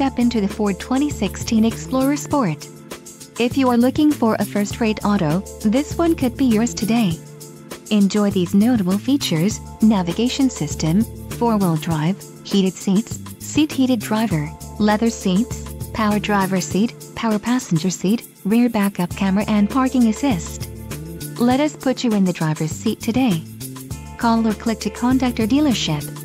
step into the Ford 2016 Explorer Sport. If you are looking for a first-rate auto, this one could be yours today. Enjoy these notable features, navigation system, four-wheel drive, heated seats, seat heated driver, leather seats, power driver seat, power passenger seat, rear backup camera and parking assist. Let us put you in the driver's seat today. Call or click to contact our dealership.